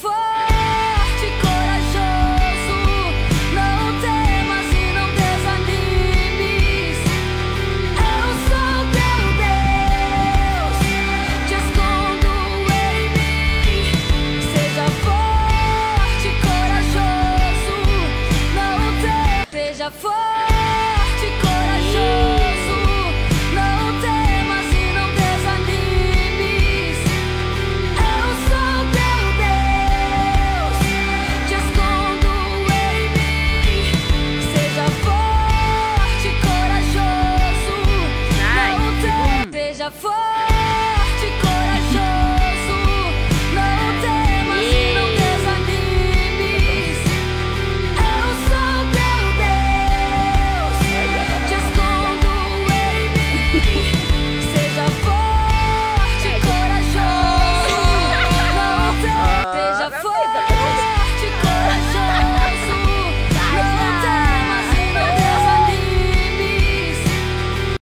for fool.